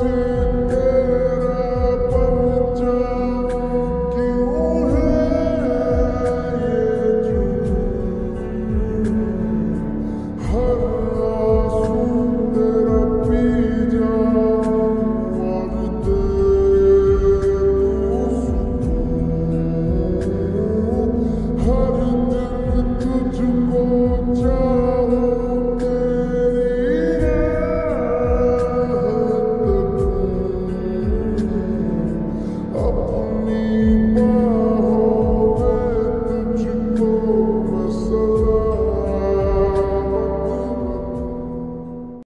to